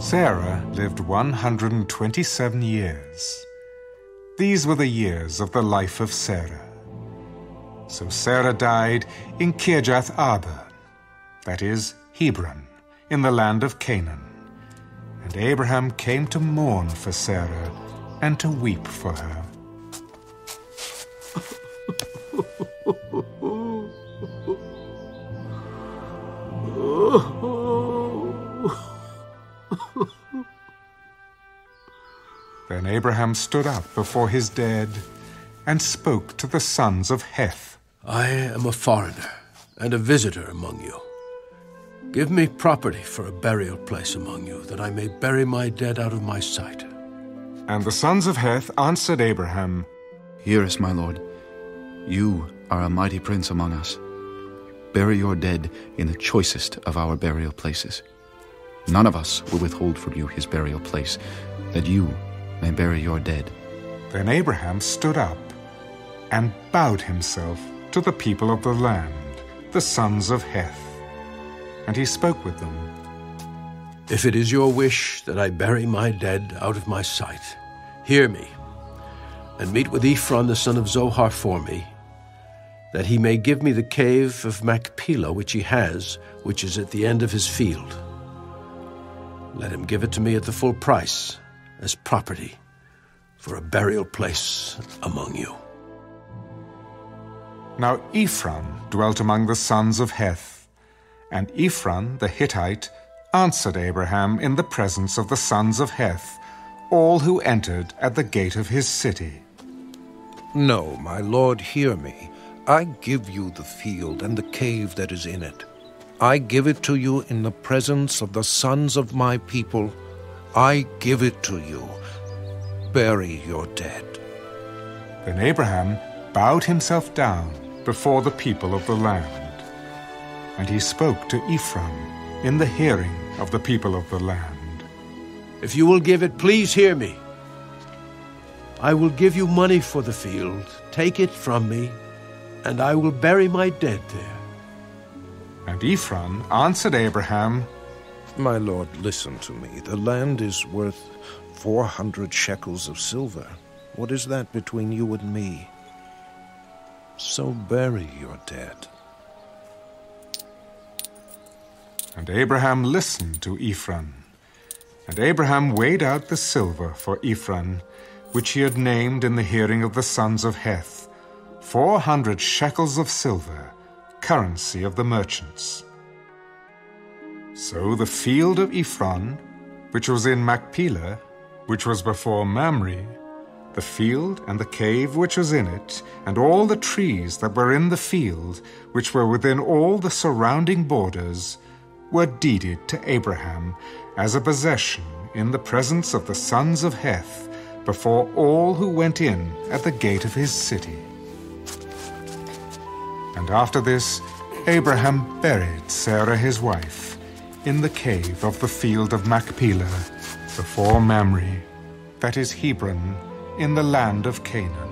Sarah lived 127 years. These were the years of the life of Sarah. So Sarah died in Kirjath Arba, that is, Hebron, in the land of Canaan. And Abraham came to mourn for Sarah and to weep for her. Then Abraham stood up before his dead and spoke to the sons of Heth. I am a foreigner and a visitor among you. Give me property for a burial place among you, that I may bury my dead out of my sight. And the sons of Heth answered Abraham, Hear us, my lord. You are a mighty prince among us. Bury your dead in the choicest of our burial places. None of us will withhold from you his burial place, that you may bury your dead. Then Abraham stood up and bowed himself to the people of the land, the sons of Heth. And he spoke with them. If it is your wish that I bury my dead out of my sight, hear me, and meet with Ephron the son of Zohar for me, that he may give me the cave of Machpelah which he has, which is at the end of his field. Let him give it to me at the full price, as property, for a burial place among you. Now Ephron dwelt among the sons of Heth, and Ephron the Hittite answered Abraham in the presence of the sons of Heth, all who entered at the gate of his city. No, my lord, hear me. I give you the field and the cave that is in it. I give it to you in the presence of the sons of my people. I give it to you. Bury your dead. Then Abraham bowed himself down before the people of the land. And he spoke to Ephron in the hearing of the people of the land. If you will give it, please hear me. I will give you money for the field. Take it from me, and I will bury my dead there. And Ephron answered Abraham, My lord, listen to me. The land is worth four hundred shekels of silver. What is that between you and me? So bury your dead. And Abraham listened to Ephron. And Abraham weighed out the silver for Ephron, which he had named in the hearing of the sons of Heth, four hundred shekels of silver, currency of the merchants. So the field of Ephron, which was in Machpelah, which was before Mamre, the field and the cave which was in it, and all the trees that were in the field, which were within all the surrounding borders, were deeded to Abraham as a possession in the presence of the sons of Heth, before all who went in at the gate of his city. And after this, Abraham buried Sarah his wife in the cave of the field of Machpelah, before Mamre, that is Hebron, in the land of Canaan.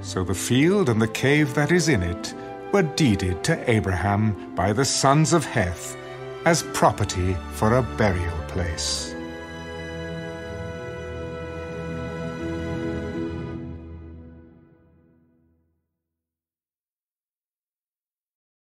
So the field and the cave that is in it were deeded to Abraham by the sons of Heth as property for a burial place.